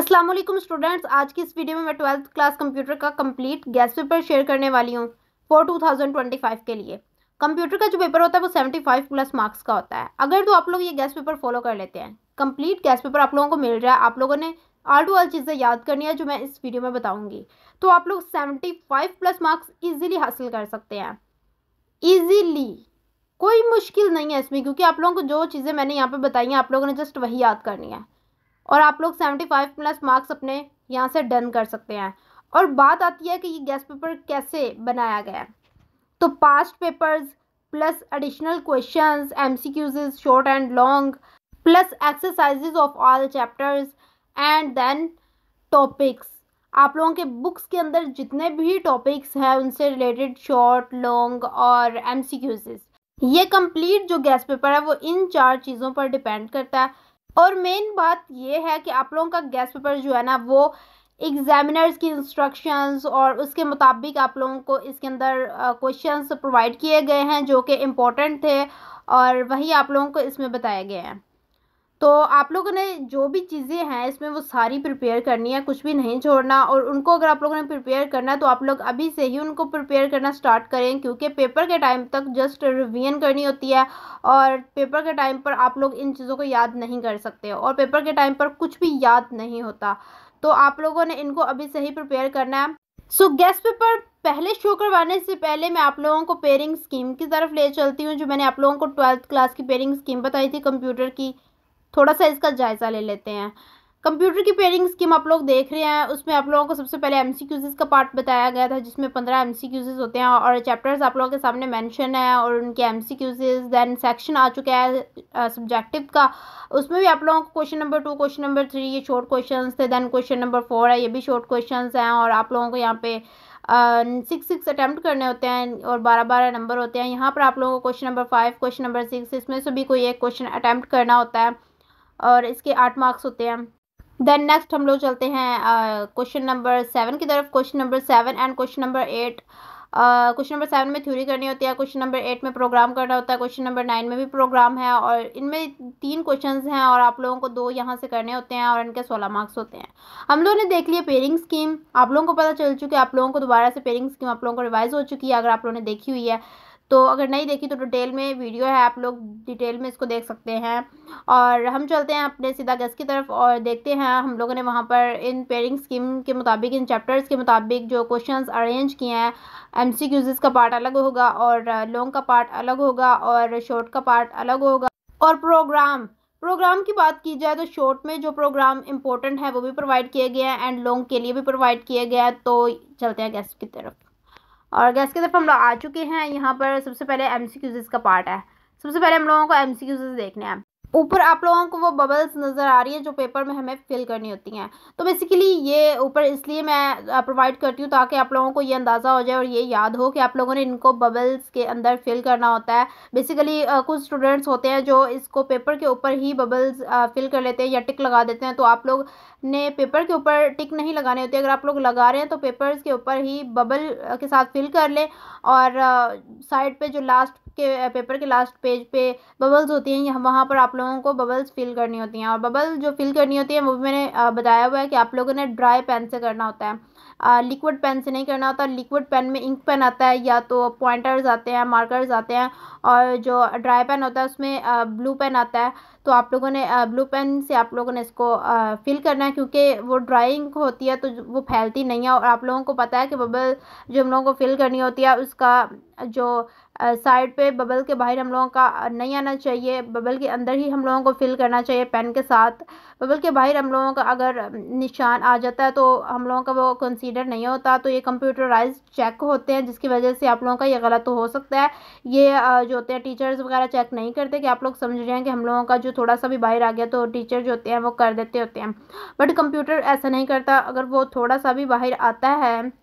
अस्सलाम वालेकुम स्टूडेंट्स आज की इस वीडियो में मैं ट्वेल्थ क्लास कंप्यूटर का कंप्लीट गैस पेपर शेयर करने वाली हूँ फॉर 2025 के लिए। कंप्यूटर का जो पेपर होता है वो 75 प्लस मार्क्स का होता है। अगर तो आप लोग ये गैस पेपर फॉलो कर लेते हैं। कंप्लीट गैस पेपर आप लोगों को मिल रहा है। आप लोगों ने आल टू आल चीज़ें याद करनी है जो मैं इस वीडियो में बताऊँगी। तो आप लोग सेवेंटी प्लस मार्क्स ईजिली हासिल कर सकते हैं। ईजीली कोई मुश्किल नहीं है इसमें, क्योंकि आप लोगों को जो चीज़ें मैंने यहाँ पर बताई हैं, आप लोगों ने जस्ट वही याद करनी है। और आप लोग सेवेंटी फाइव प्लस मार्क्स अपने यहाँ से डन कर सकते हैं। और बात आती है कि ये गैस पेपर कैसे बनाया गया तो past papers plus additional questions MCQs short and long plus exercises of all chapters and then topics आप लोगों के बुक्स के अंदर जितने भी टॉपिक्स हैं, उनसे रिलेटेड शॉर्ट लॉन्ग और एम ये कंप्लीट जो गैस पेपर है, वो इन चार चीज़ों पर डिपेंड करता है। और मेन बात ये है कि आप लोगों का गैस पेपर जो है ना, वो एग्जामिनर्स की इंस्ट्रक्शंस और उसके मुताबिक आप लोगों को इसके अंदर क्वेश्चंस प्रोवाइड किए गए हैं जो कि इम्पोर्टेंट थे और वही आप लोगों को इसमें बताए गए हैं। तो आप लोगों ने जो भी चीज़ें हैं इसमें वो सारी प्रिपेयर करनी है, कुछ भी नहीं छोड़ना और उनको अगर आप लोगों ने प्रिपेयर करना है तो आप लोग अभी से ही उनको प्रिपेयर करना स्टार्ट करें क्योंकि पेपर के टाइम तक जस्ट रिवीजन करनी होती है और पेपर के टाइम पर आप लोग इन चीज़ों को याद नहीं कर सकते और पेपर के टाइम पर कुछ भी याद नहीं होता। तो आप लोगों ने इनको अभी से ही प्रिपेयर करना है। सो गैस पेपर पहले शो करवाने से पहले मैं आप लोगों को पेयरिंग स्कीम की तरफ़ ले चलती हूँ, जो मैंने आप लोगों को ट्वेल्थ क्लास की पेयरिंग स्कीम बताई थी कंप्यूटर की। थोड़ा सा इसका जायज़ा ले लेते हैं। कंप्यूटर की पेयरिंग स्कीम आप लोग देख रहे हैं, उसमें आप लोगों को सबसे पहले एम सी का पार्ट बताया गया था, जिसमें पंद्रह एम सी होते हैं और चैप्टर्स आप लोगों के सामने मेंशन है और उनके एम सी दैन सेक्शन आ चुका है सब्जेक्टिव का। उसमें भी आप लोगों को question number two question number three ये शॉर्ट क्वेश्चन थे दैन क्वेश्चन नंबर फोर है, ये भी शॉर्ट क्वेश्चन हैं और आप लोगों को यहाँ पे सिक्स सिक्स अटैम्प्ट करने होते हैं और बारह बारह नंबर होते हैं। यहाँ पर आप लोगों को question number five question number six इसमें से भी कोई एक क्वेश्चन अटैम्प्ट करना होता है। और इसके आठ मार्क्स होते हैं। देन नेक्स्ट हम लोग चलते हैं क्वेश्चन नंबर सेवन की तरफ़। Question number seven and question number eight question number seven में थ्योरी करनी होती है क्वेश्चन नंबर एट में प्रोग्राम करना होता है क्वेश्चन नंबर नाइन में भी प्रोग्राम है और इनमें तीन क्वेश्चंस हैं और आप लोगों को दो यहाँ से करने होते हैं और इनके सोलह मार्क्स होते हैं। हम लोगों ने देख लिया पेयरिंग स्कीम आप लोगों को पता चल चुकी है, आप लोगों को दोबारा से पेयरिंग स्कीम आप लोगों को रिवाइज हो चुकी है, अगर आप लोगों ने देखी हुई है। तो अगर नहीं देखी तो डिटेल में वीडियो है, आप लोग डिटेल में इसको देख सकते हैं। और हम चलते हैं अपने सीधा गैस की तरफ़ और देखते हैं हम लोगों ने वहाँ पर इन पेयरिंग स्कीम के मुताबिक, इन चैप्टर्स के मुताबिक जो क्वेश्चंस अरेंज किए हैं एम सी का पार्ट अलग होगा और लॉन्ग का पार्ट अलग होगा और शॉर्ट का पार्ट अलग होगा। और प्रोग्राम प्रोग्राम की बात की जाए तो शॉर्ट में जो प्रोग्राम इंपॉर्टेंट है वो भी प्रोवाइड किए गए हैं एंड लॉन्ग के लिए भी प्रोवाइड किए गए हैं तो चलते हैं गैस की तरफ़। और गैस की तरफ़ हम लोग आ चुके हैं? यहाँ पर सबसे पहले एम का पार्ट है। सबसे पहले हम लोगों को एम देखने हैं। ऊपर आप लोगों को वो बबल्स नज़र आ रही है जो पेपर में हमें फिल करनी होती हैं। तो बेसिकली ये ऊपर इसलिए मैं प्रोवाइड करती हूँ ताकि आप लोगों को ये अंदाज़ा हो जाए और ये याद हो कि आप लोगों ने इनको बबल्स के अंदर फिल करना होता है। बेसिकली कुछ स्टूडेंट्स होते हैं जो इसको पेपर के ऊपर ही बबल्स फिल कर लेते हैं या टिक लगा देते हैं। तो आप लोग ने पेपर के ऊपर टिक नहीं लगाने होते। अगर आप लोग लगा रहे हैं तो पेपर्स के ऊपर ही बबल के साथ फिल कर लें और साइड पर जो लास्ट के पेपर के लास्ट पेज पे बबल्स होती हैं वहाँ पर आप लोगों को बबल्स फिल करनी होती हैं। और बबल जो फिल करनी होती है, वो भी मैंने बताया हुआ है कि आप लोगों ने ड्राई पेन से करना होता है। लिक्विड पेन से नहीं करना होता लिक्विड पेन में इंक पेन आता है, या तो पॉइंटर्स आते हैं मार्कर्स आते हैं, और जो ड्राई पेन होता है, उसमें ब्लू पेन आता है। तो आप लोगों ने ब्लू पेन से आप लोगों ने इसको फिल करना है, क्योंकि वो ड्राइंग होती है तो वो फैलती नहीं है। और आप लोगों को पता है कि बबल जो हम लोगों को फिल करनी होती है, उसका जो साइड पे बबल के बाहर हम लोगों का नहीं आना चाहिए। बबल के अंदर ही हम लोगों को फिल करना चाहिए पेन के साथ। बबल के बाहर हम लोगों का अगर निशान आ जाता है तो हम लोगों का वो कंसीडर नहीं होता। तो ये कंप्यूटराइज चेक होते हैं, जिसकी वजह से आप लोगों का ये गलत हो सकता है। ये जो होते हैं टीचर्स वगैरह चेक नहीं करते कि आप लोग समझ रहे हैं कि हम लोगों का जो थोड़ा सा भी बाहर आ गया तो टीचर जो होते हैं वो कर देते होते हैं। बट कंप्यूटर ऐसा नहीं करता। अगर वो थोड़ा सा भी बाहर आता है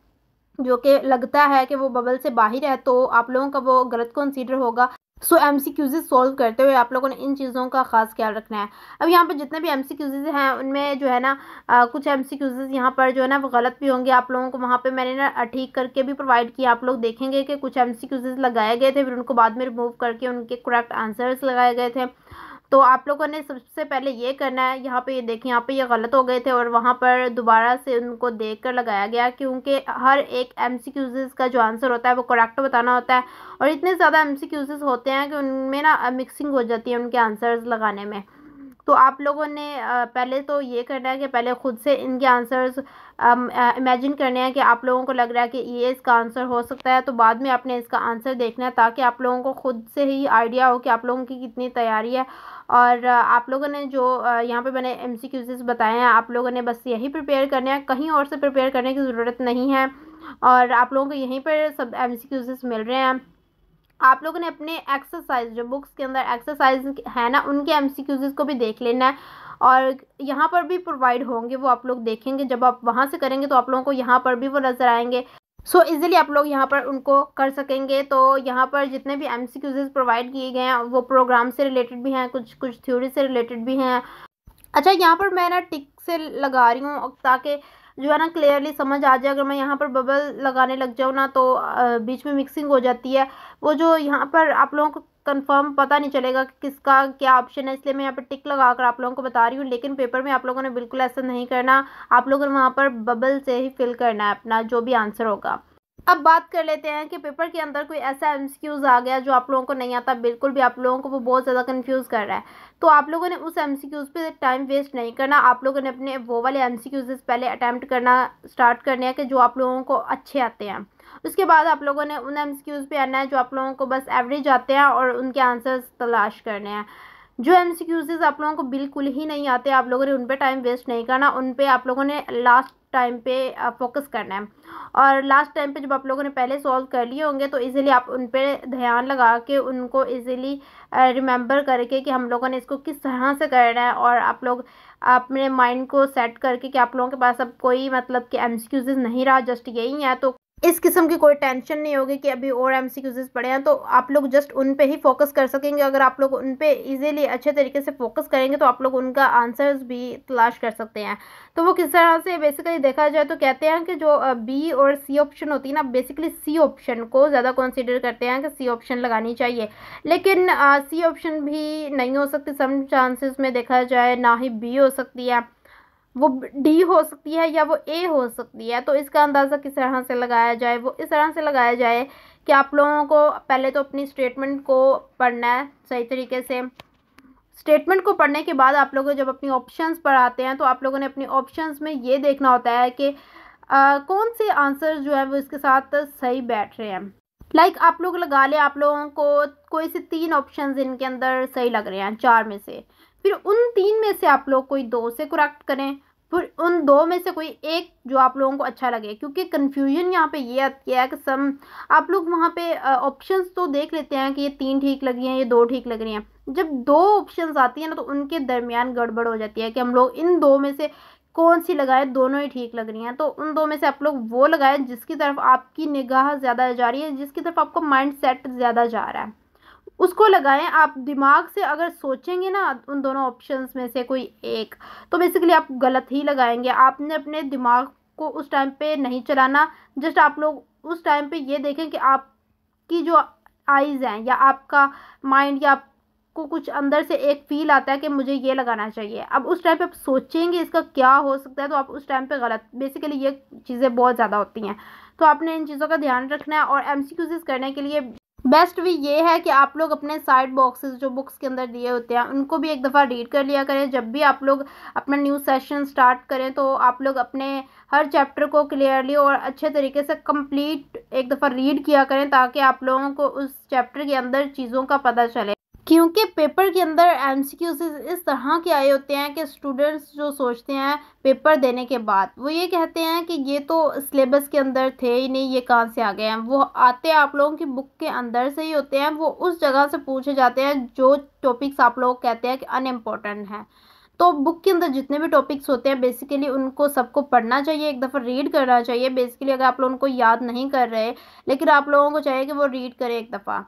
जो कि लगता है कि वो बबल से बाहर है तो आप लोगों का वो गलत कंसीडर होगा। So M C Qs solve करते हुए आप लोगों ने इन चीज़ों का ख़ास ख्याल रखना है। अब यहाँ पर जितने भी एम सी क्यूज़ हैं उनमें जो है ना आ, कुछ एम सी क्यूज़ यहाँ पर जो है ना वो गलत भी होंगे। आप लोगों को वहाँ पे मैंने ना ठीक करके भी प्रोवाइड किया। आप लोग देखेंगे कि कुछ एम सी लगाए गए थे फिर उनको बाद में रिमूव करके उनके करेक्ट आंसर्स लगाए गए थे। तो आप लोगों ने सबसे पहले ये करना है, यहाँ पे ये देखें यहाँ पे ये गलत हो गए थे और वहाँ पर दोबारा से उनको देख कर लगाया गया क्योंकि हर एक एम सी का जो आंसर होता है वो करेक्ट बताना होता है और इतने ज़्यादा एम सी होते हैं कि उनमें ना मिक्सिंग हो जाती है उनके आंसर्स लगाने में। तो आप लोगों ने पहले तो ये करना है कि पहले ख़ुद से इनके आंसर्स इमेजिन करने हैं कि आप लोगों को लग रहा है कि ये इसका आंसर हो सकता है तो बाद में आपने इसका आंसर देखना है ताकि आप लोगों को ख़ुद से ही आइडिया हो कि आप लोगों की कितनी तैयारी है। और आप लोगों ने जो यहाँ पे मैंने एम सी बताए हैं, आप लोगों ने बस यही प्रिपेयर करने हैं, कहीं और से प्रिपेयर करने की ज़रूरत नहीं है। और आप लोगों को यहीं पर सब एम मिल रहे हैं। आप लोगों ने अपने एक्सरसाइज जो बुक्स के अंदर एक्सरसाइज है ना उनके एम को भी देख लेना है। और यहाँ पर भी प्रोवाइड होंगे वो आप लोग देखेंगे। जब आप वहाँ से करेंगे तो आप लोगों को यहाँ पर भी वो नज़र आएँगे। सो so, इजीली आप लोग यहाँ पर उनको कर सकेंगे। तो यहाँ पर जितने भी एम प्रोवाइड किए गए हैं वो प्रोग्राम से रिलेटेड भी हैं कुछ कुछ थ्योरी से रिलेटेड भी हैं। अच्छा यहाँ पर मैं ना टिक से लगा रही हूँ ताकि जो है ना क्लियरली समझ आ जाए, अगर मैं यहाँ पर बबल लगाने लग जाऊँ ना तो बीच में मिक्सिंग हो जाती है। वो जो यहाँ पर आप लोगों को कंफर्म पता नहीं चलेगा कि किसका क्या ऑप्शन है, इसलिए मैं यहाँ पर टिक लगा कर आप लोगों को बता रही हूँ, लेकिन पेपर में आप लोगों ने बिल्कुल ऐसा नहीं करना। आप लोगों ने वहाँ पर बबल से ही फिल करना है अपना, जो भी आंसर होगा। अब बात कर लेते हैं कि पेपर के अंदर कोई ऐसा एम आ गया जो आप लोगों को नहीं आता बिल्कुल भी आप लोगों को वो बहुत ज़्यादा कन्फ्यूज़ कर रहा है तो आप लोगों ने उस एम पे टाइम वेस्ट नहीं करना आप लोगों ने अपने वो वाले एम पहले अटैम्प्ट करना स्टार्ट करने हैं कि जो आप लोगों को अच्छे आते हैं उसके बाद आप लोगों ने उन एम पे आना है जो आप लोगों को बस एवरेज आते हैं और उनके आंसर्स तलाश करने हैं जो एम आप लोगों को बिल्कुल ही नहीं आते आप लोगों ने उन पर टाइम वेस्ट नहीं करना उन पर आप लोगों ने लास्ट टाइम पे फोकस करना है। और लास्ट टाइम पे जब आप लोगों ने पहले सॉल्व कर लिए होंगे तो इजीली आप उन पर ध्यान लगा के, उनको इजीली रिमेंबर करके कि हम लोगों ने इसको किस तरह से करना है और आप लोग अपने माइंड को सेट करके कि आप लोगों के पास अब कोई मतलब कि एम नहीं रहा जस्ट यही है तो इस किस्म की कोई टेंशन नहीं होगी कि अभी और एम सी पड़े हैं तो आप लोग जस्ट उन पे ही फोकस कर सकेंगे। अगर आप लोग उन पे इजीली अच्छे तरीके से फोकस करेंगे तो आप लोग उनका आंसर्स भी तलाश कर सकते हैं। तो वो किस तरह से बेसिकली देखा जाए तो कहते हैं कि जो बी और सी ऑप्शन होती है ना बेसिकली सी ऑप्शन को ज़्यादा कंसिडर करते हैं कि सी ऑप्शन लगानी चाहिए। लेकिन सी ऑप्शन भी नहीं हो सकती सम चांसेस में देखा जाए, ना ही बी हो सकती है। वो डी हो सकती है या वो ए हो सकती है तो इसका अंदाज़ा किस तरह से लगाया जाए? वो इस तरह से लगाया जाए कि आप लोगों को पहले तो अपनी स्टेटमेंट को पढ़ना है सही तरीके से। स्टेटमेंट को पढ़ने के बाद आप लोग जब अपनी ऑप्शंस पर आते हैं तो आप लोगों ने अपनी ऑप्शंस में ये देखना होता है कि आ, कौन से आंसर जो है वो इसके साथ सही बैठ रहे हैं। लाइक like, आप लोग लगा लें आप लोगों को कोई से तीन ऑप्शन इनके अंदर सही लग रहे हैं चार में से। फिर उन तीन में से आप लोग कोई दो से करेक्ट करें। फिर उन दो में से कोई एक जो आप लोगों को अच्छा लगे, क्योंकि कन्फ्यूज़न यहाँ पे ये आती है कि सम आप लोग वहाँ पे ऑप्शंस तो देख लेते हैं कि ये तीन ठीक लग रही हैं, ये दो ठीक लग रही हैं। जब दो ऑप्शंस आती हैं ना तो उनके दरमियान गड़बड़ हो जाती है कि हम लोग इन दो में से कौन सी लगाए, दोनों ही ठीक लग रही हैं। तो उन दो में से आप लोग वो लगाएँ जिसकी तरफ़ आपकी निगाह ज़्यादा जा रही है, जिसकी तरफ़ आपका माइंड सेट ज़्यादा जा रहा है। उसको लगाएँ। आप दिमाग से अगर सोचेंगे ना उन दोनों ऑप्शंस में से कोई एक तो बेसिकली आप गलत ही लगाएँगे। आपने अपने दिमाग को उस टाइम पे नहीं चलाना। जस्ट आप लोग उस टाइम पे ये देखें कि आपकी जो आइज़ हैं या आपका माइंड या आपको कुछ अंदर से एक फील आता है कि मुझे ये लगाना चाहिए। अब उस टाइम पे आप सोचेंगे इसका क्या हो सकता है तो आप उस टाइम पे गलत। बेसिकली ये चीज़ें बहुत ज़्यादा होती हैं। तो आपने इन चीज़ों का ध्यान रखना है और एम करने के लिए बेस्ट भी ये है कि आप लोग अपने साइड बॉक्सेस जो बुक्स के अंदर दिए होते हैं, उनको भी एक दफ़ा रीड कर लिया करें। जब भी आप लोग अपना न्यू सेशन स्टार्ट करें तो आप लोग अपने हर चैप्टर को क्लियरली और अच्छे तरीके से कंप्लीट एक दफ़ा रीड किया करें, ताकि आप लोगों को उस चैप्टर के अंदर चीज़ों का पता चले। क्योंकि पेपर के अंदर एम इस तरह के आए होते हैं कि स्टूडेंट्स जो सोचते हैं पेपर देने के बाद, वो ये कहते हैं कि ये तो सिलेबस के अंदर थे ही नहीं, ये कहाँ से आ गए हैं? वो आते आप लोगों की बुक के अंदर से ही होते हैं, वो उस जगह से पूछे जाते हैं जो टॉपिक्स आप लोग कहते हैं कि अनइम्पॉर्टेंट हैं। तो बुक के अंदर जितने भी टॉपिक्स होते हैं बेसिकली उनको सबको पढ़ना चाहिए, एक दफ़ा रीड करना चाहिए बेसिकली अगर आप लोग उनको याद नहीं कर रहे, लेकिन आप लोगों को चाहिए कि वो रीड करें एक दफ़ा।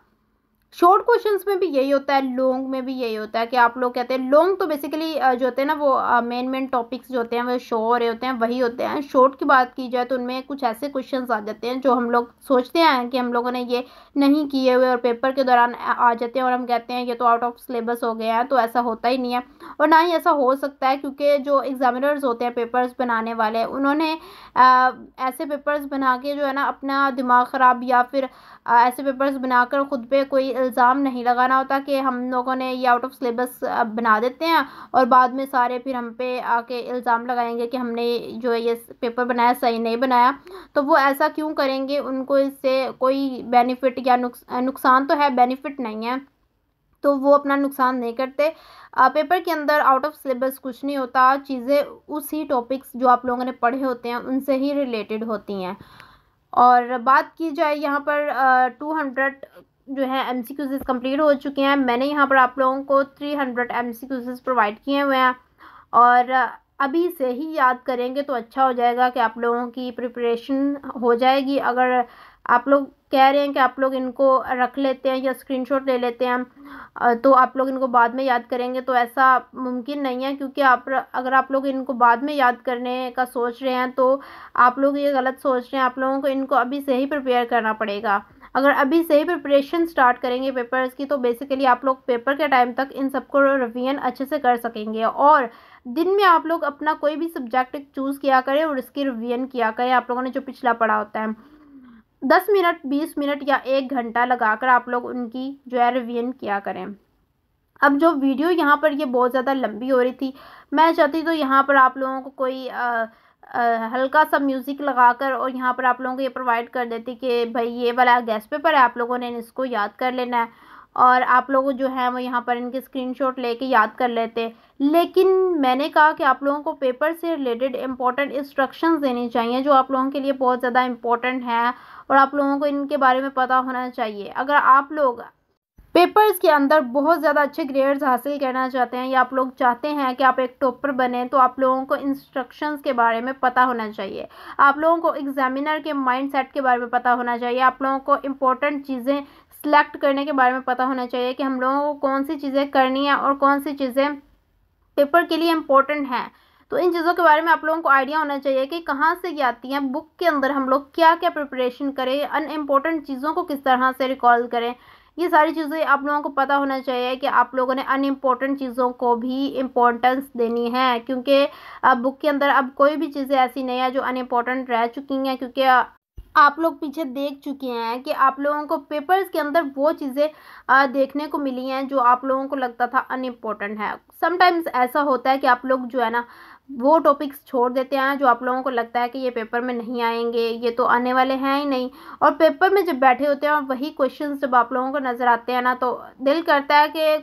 शॉर्ट क्वेश्चंस में भी यही होता है लॉन्ग में भी यही होता है कि आप लोग कहते हैं लॉन्ग तो बेसिकली जो होते हैं ना वो मेन मेन टॉपिक्स जो होते हैं, वो शो हो रहे होते हैं, वही होते हैं। शॉर्ट की बात की जाए तो उनमें कुछ ऐसे क्वेश्चंस आ जाते हैं जो हम लोग सोचते हैं कि हम लोगों ने ये नहीं किए हुए और पेपर के दौरान आ जाते हैं और हम कहते हैं, ये तो आउट ऑफ़ सिलेबस हो गया है तो ऐसा होता ही नहीं है। और ना ही ऐसा हो सकता है क्योंकि जो एग्ज़ामिनर्स होते हैं पेपर्स बनाने वाले, उन्होंने ऐसे पेपर्स बना के जो है ना, अपना दिमाग ख़राब या फिर ऐसे पेपर्स बनाकर ख़ुद पे कोई इल्ज़ाम नहीं लगाना होता कि हम लोगों ने ये आउट ऑफ़ सिलेबस बना देते हैं और बाद में सारे फिर हम पे आके इल्ज़ाम लगाएँगे कि हमने जो ये पेपर बनाया सही नहीं बनाया। तो वो ऐसा क्यों करेंगे? उनको इससे कोई बेनिफिट या नुकसान तो है बेनिफिट नहीं है। तो वो अपना नुकसान नहीं करते। पेपर के अंदर आउट ऑफ़ सिलेबस कुछ नहीं होता। चीज़ें उसी टॉपिक्स जो आप लोगों ने पढ़े होते हैं, उनसे ही रिलेटेड होती हैं। और बात की जाए यहाँ पर टू हंड्रेड जो है एम सी क्यूज़ कंप्लीट हो चुके हैं। मैंने यहाँ पर आप लोगों को three hundred M C Qs provide किए हुए हैं। और अभी से ही याद करेंगे तो अच्छा हो जाएगा कि आप लोगों की प्रिपरेशन हो जाएगी। अगर आप लोग कह रहे हैं कि आप लोग इनको रख लेते हैं या स्क्रीनशॉट ले लेते हैं। तो आप लोग इनको बाद में याद करेंगे तो ऐसा मुमकिन नहीं है क्योंकि आप अगर आप लोग इनको बाद में याद करने का सोच रहे हैं तो आप लोग ये गलत सोच रहे हैं। आप लोगों को इनको अभी से ही प्रिपेयर करना पड़ेगा। अगर अभी से ही प्रिपरेशन स्टार्ट करेंगे पेपर्स की तो बेसिकली आप लोग पेपर के टाइम तक इन सबको रिवीजन अच्छे से कर सकेंगे। और दिन में आप लोग अपना कोई भी सब्जेक्ट चूज़ किया करें और इसकी रिवीजन किया करें, आप लोगों ने जो पिछला पढ़ा होता है। दस मिनट, बीस मिनट या एक घंटा लगाकर आप लोग उनकी जो है रिवीजन किया करें। अब जो वीडियो यहाँ पर ये बहुत ज़्यादा लंबी हो रही थी, मैं चाहती तो यहाँ पर आप लोगों को कोई हल्का सा म्यूज़िक लगाकर और यहाँ पर आप लोगों को ये प्रोवाइड कर देती कि भाई ये वाला गैस पेपर है, आप लोगों ने इसको याद कर लेना है। और आप लोग जो है वो यहाँ पर इनके स्क्रीनशॉट लेके याद कर लेते। लेकिन मैंने कहा कि आप लोगों को पेपर से रिलेटेड इंपॉर्टेंट इंस्ट्रक्शंस देनी चाहिए, जो आप लोगों के लिए बहुत ज़्यादा इंपॉर्टेंट है और आप लोगों को इनके बारे में पता होना चाहिए। अगर आप लोग पेपर्स के अंदर बहुत ज़्यादा अच्छे ग्रेड्स हासिल करना चाहते हैं या आप लोग चाहते हैं कि आप एक टॉपर बने तो आप लोगों को इंस्ट्रक्शंस के बारे में पता होना चाहिए। आप लोगों को एग्जामिनर के माइंड सेट के बारे में पता होना चाहिए। आप लोगों को इम्पोर्टेंट चीज़ें सिलेक्ट करने के बारे में पता होना चाहिए कि हम लोगों को कौन सी चीज़ें करनी है और कौन सी चीज़ें पेपर के लिए इम्पोर्टेंट हैं। तो इन चीज़ों के बारे में आप लोगों को आइडिया होना चाहिए कि कहाँ से ये आती हैं, बुक के अंदर हम लोग क्या क्या प्रिपरेशन करें अनइम्पोर्टेंट चीज़ों को किस तरह से रिकॉल करें। ये सारी चीज़ें आप लोगों को पता होना चाहिए कि आप लोगों ने अनइम्पोर्टेंट चीज़ों को भी इम्पोर्टेंस देनी है, क्योंकि बुक के अंदर अब कोई भी चीज़ें ऐसी नहीं है जो अनइम्पोर्टेंट रह चुकी हैं, क्योंकि आप लोग पीछे देख चुके हैं कि आप लोगों को पेपर्स के अंदर वो चीज़ें देखने को मिली हैं जो आप लोगों को लगता था अनइम्पोर्टेंट है। समटाइम्स ऐसा होता है कि आप लोग जो है ना, वो टॉपिक्स छोड़ देते हैं जो आप लोगों को लगता है कि ये पेपर में नहीं आएँगे, ये तो आने वाले हैं ही नहीं। और पेपर में जब बैठे होते हैं और वही क्वेश्चन जब आप लोगों को नज़र आते हैं ना तो दिल करता है कि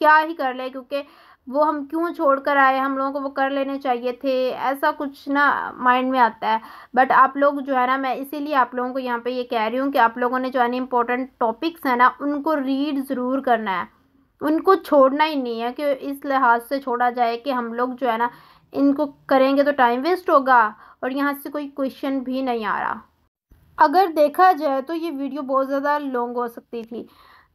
क्या ही कर ले, क्योंकि वो हम क्यों छोड़ कर आए? हम लोगों को वो कर लेने चाहिए थे। ऐसा कुछ ना माइंड में आता है। बट आप लोग जो है ना, मैं इसीलिए आप लोगों को यहाँ पे ये कह रही हूँ कि आप लोगों ने जो है ना इम्पोर्टेंट टॉपिक्स हैं ना, उनको रीड ज़रूर करना है। उनको छोड़ना ही नहीं है कि इस लिहाज से छोड़ा जाए कि हम लोग जो है ना, इनको करेंगे तो टाइम वेस्ट होगा और यहाँ से कोई क्वेश्चन भी नहीं आ रहा। अगर देखा जाए तो ये वीडियो बहुत ज़्यादा लॉन्ग हो सकती थी।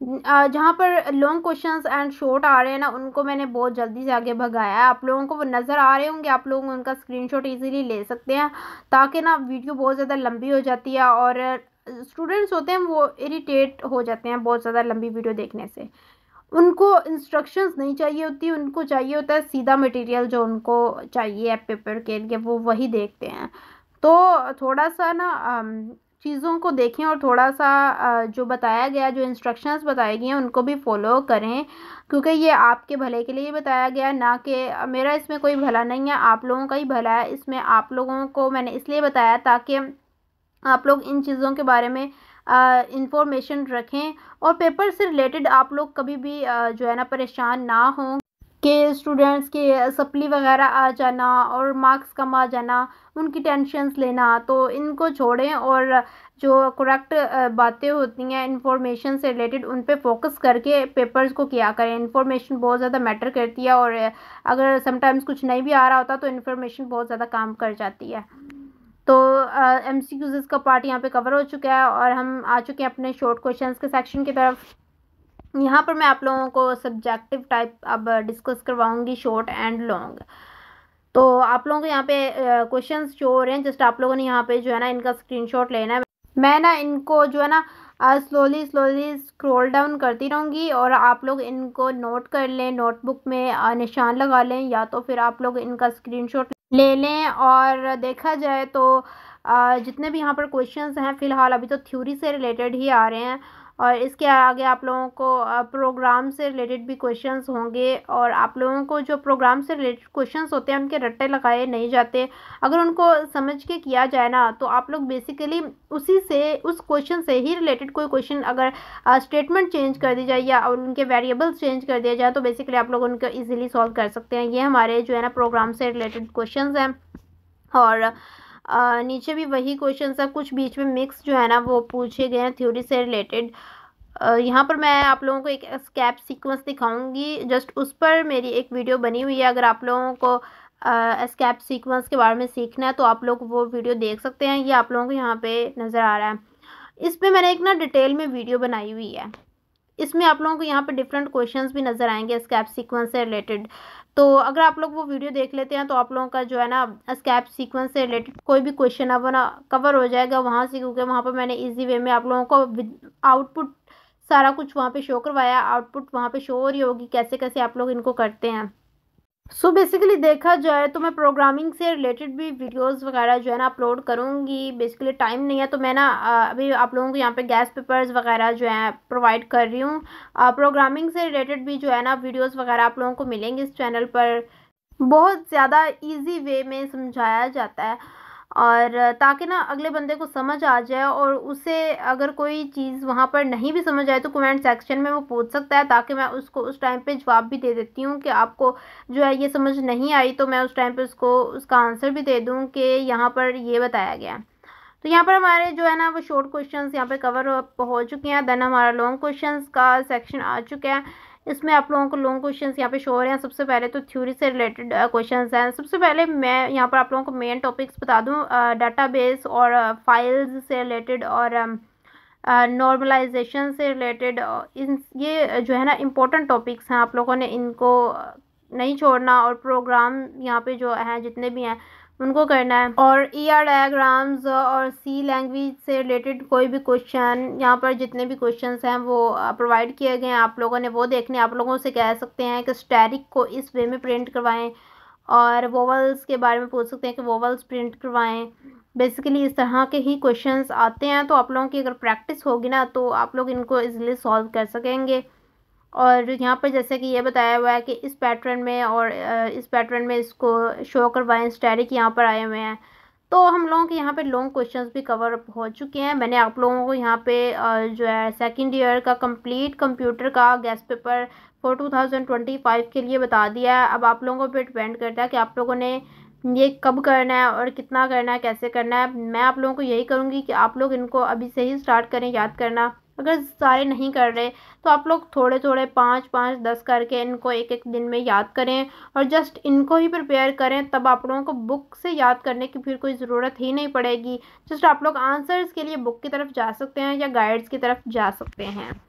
जहाँ पर लॉन्ग क्वेश्चंस एंड शॉर्ट आ रहे हैं ना, उनको मैंने बहुत जल्दी से आगे भगाया है। आप लोगों को वो नज़र आ रहे होंगे, आप लोग उनका स्क्रीनशॉट इजीली ले सकते हैं, ताकि ना वीडियो बहुत ज़्यादा लंबी हो जाती है और स्टूडेंट्स होते हैं वो इरिटेट हो जाते हैं बहुत ज़्यादा लंबी वीडियो देखने से। उनको इंस्ट्रक्शंस नहीं चाहिए होती, उनको चाहिए होता है सीधा मटेरियल जो उनको चाहिए पेपर के लिए, वो वही देखते हैं। तो थोड़ा सा ना चीज़ों को देखें और थोड़ा सा जो बताया गया, जो इंस्ट्रक्शंस बताई गई हैं, उनको भी फॉलो करें, क्योंकि ये आपके भले के लिए बताया गया, ना कि मेरा इसमें कोई भला नहीं है, आप लोगों का ही भला है, इसमें आप लोगों को मैंने इसलिए बताया ताकि आप लोग इन चीज़ों के बारे में इंफॉर्मेशन रखें और पेपर से रिलेटेड आप लोग कभी भी जो है ना, परेशान ना हों। कि स्टूडेंट्स के सप्ली वगैरह आ जाना और मार्क्स कम आ जाना, उनकी टेंशन्स लेना तो इनको छोड़ें और जो करेक्ट बातें होती हैं इंफॉर्मेशन से रिलेटेड उन पे फोकस करके पेपर्स को किया करें। इंफॉर्मेशन बहुत ज़्यादा मैटर करती है और अगर समटाइम्स कुछ नहीं भी आ रहा होता तो इन्फॉर्मेशन बहुत ज़्यादा काम कर जाती है। तो एम सी का पार्ट यहाँ पे कवर हो चुका है और हम आ चुके हैं अपने शॉर्ट क्वेश्चंस के सेक्शन की तरफ़। यहाँ पर मैं आप लोगों को सब्जेक्टिव टाइप अब डिस्कस करवाऊँगी शॉर्ट एंड लॉन्ग तो आप लोगों को यहाँ पे क्वेश्चंस शो हो रहे हैं जस्ट आप लोगों ने यहाँ पे जो है ना इनका स्क्रीनशॉट लेना है। मैं ना इनको जो है ना स्लोली स्लोली स्क्रॉल डाउन करती रहूँगी और आप लोग इनको नोट कर लें नोटबुक में निशान लगा लें या तो फिर आप लोग इनका स्क्रीनशॉट ले लें और देखा जाए तो जितने भी यहाँ पर क्वेश्चंस हैं, फ़िलहाल अभी तो थ्योरी से रिलेटेड ही आ रहे हैं। और इसके आगे आप लोगों को प्रोग्राम से रिलेटेड भी क्वेश्चंस होंगे और आप लोगों को जो प्रोग्राम से रिलेटेड क्वेश्चंस होते हैं, उनके रट्टे लगाए नहीं जाते। अगर उनको समझ के किया जाए ना तो आप लोग बेसिकली उसी से, उस क्वेश्चन से ही रिलेटेड कोई क्वेश्चन अगर स्टेटमेंट चेंज कर दी जाए या और उनके वेरिएबल्स चेंज कर दिया जाए तो बेसिकली आप लोग उनको ईजिली सॉल्व कर सकते हैं। ये हमारे जो है ना प्रोग्राम से रिलेटेड क्वेश्चन हैं और नीचे भी वही क्वेश्चन सब कुछ बीच में मिक्स जो है ना, वो पूछे गए हैं थ्योरी से रिलेटेड यहाँ पर मैं आप लोगों को एक स्कैप सीक्वेंस दिखाऊँगी। जस्ट उस पर मेरी एक वीडियो बनी हुई है। अगर आप लोगों को स्कैप सीक्वेंस के बारे में सीखना है तो आप लोग वो वीडियो देख सकते हैं। ये आप लोगों को यहाँ पे नज़र आ रहा है। इसमें मैंने एक ना डिटेल में वीडियो बनाई हुई है। इसमें आप लोगों को यहाँ पे डिफरेंट क्वेश्चंस भी नज़र आएँगे स्कैप सीक्वेंस से रिलेटेड तो अगर आप लोग वो वीडियो देख लेते हैं तो आप लोगों का जो है ना स्कैप सीक्वेंस से रिलेटेड कोई भी क्वेश्चन है वो ना कवर हो जाएगा वहाँ से, क्योंकि वहाँ पर मैंने इजी वे में आप लोगों को आउटपुट सारा कुछ वहाँ पे शो करवाया आउटपुट वहाँ पे शो हो रही होगी कैसे कैसे आप लोग इनको करते हैं। सो so बेसिकली देखा जाए तो मैं प्रोग्रामिंग से रिलेटेड भी वीडियोस वगैरह जो है ना अपलोड करूँगी। बेसिकली टाइम नहीं है तो मैं ना अभी आप लोगों को यहाँ पे गैस पेपर्स वगैरह जो है प्रोवाइड कर रही हूँ। प्रोग्रामिंग से रिलेटेड भी जो है ना वीडियोस वगैरह आप लोगों को मिलेंगे इस चैनल पर। बहुत ज़्यादा ईजी वे में समझाया जाता है। और ताकि ना अगले बंदे को समझ आ जाए और उसे अगर कोई चीज़ वहाँ पर नहीं भी समझ आए तो कमेंट सेक्शन में वो पूछ सकता है ताकि मैं उसको उस टाइम पे जवाब भी दे देती हूँ कि आपको जो है ये समझ नहीं आई तो मैं उस टाइम पे उसको, उसका आंसर भी दे दूँ कि यहाँ पर ये बताया गया। है तो यहाँ पर हमारे जो है ना वो शॉर्ट क्वेश्चन यहाँ पर कवर हो चुके हैं देन हमारा लॉन्ग क्वेश्चन का सेक्शन आ चुका है। इसमें आप लोगों को लॉन्ग क्वेश्चन यहाँ पे शो हो रहे हैं। सबसे पहले तो थ्योरी से रिलेटेड क्वेश्चन हैं। सबसे पहले मैं यहाँ पर आप लोगों को मेन टॉपिक्स बता दूँ डाटाबेस और फाइल्स से रिलेटेड और नॉर्मलाइजेशन से रिलेटेड इन, ये जो है ना इम्पोर्टेंट टॉपिक्स हैं। आप लोगों ने इनको नहीं छोड़ना और प्रोग्राम यहाँ पे जो हैं, जितने भी हैं, उनको करना है। और ई आर डायाग्राम्स और सी लैंग्वेज से रिलेटेड कोई भी क्वेश्चन यहाँ पर जितने भी क्वेश्चन हैं, वो प्रोवाइड किए गए हैं। आप लोगों ने वो देखने आप लोगों से कह सकते हैं कि स्टैरिक को इस वे में प्रिंट करवाएँ और वोवल्स के बारे में पूछ सकते हैं कि वोवल्स प्रिंट करवाएँ। बेसिकली इस तरह के ही क्वेश्चंस आते हैं। तो आप लोगों की अगर प्रैक्टिस होगी ना तो आप लोग इनको इजीली सॉल्व कर सकेंगे। और यहाँ पर जैसे कि ये बताया हुआ है कि इस पैटर्न में और इस पैटर्न में इसको शो करवाएँ स्टैरिक यहाँ पर आए हुए हैं। तो हम लोगों के यहाँ पे लॉन्ग क्वेश्चंस भी कवर हो चुके हैं। मैंने आप लोगों को यहाँ पे जो है सेकंड ईयर का कंप्लीट कंप्यूटर का गैस पेपर फॉर 2025 के लिए बता दिया है। अब आप लोगों पे डिपेंड करता है कि आप लोगों ने ये कब करना है और कितना करना है, कैसे करना है। मैं आप लोगों को यही करूँगी कि आप लोग इनको अभी से ही स्टार्ट करें, याद करना। अगर सारे नहीं कर रहे तो आप लोग थोड़े थोड़े पाँच पाँच, दस करके इनको एक एक दिन में याद करें और जस्ट इनको ही प्रिपेयर करें, तब आप लोगों को बुक से याद करने की फिर कोई ज़रूरत ही नहीं पड़ेगी। जस्ट आप लोग आंसर्स के लिए बुक की तरफ़ जा सकते हैं या गाइड्स की तरफ़ जा सकते हैं।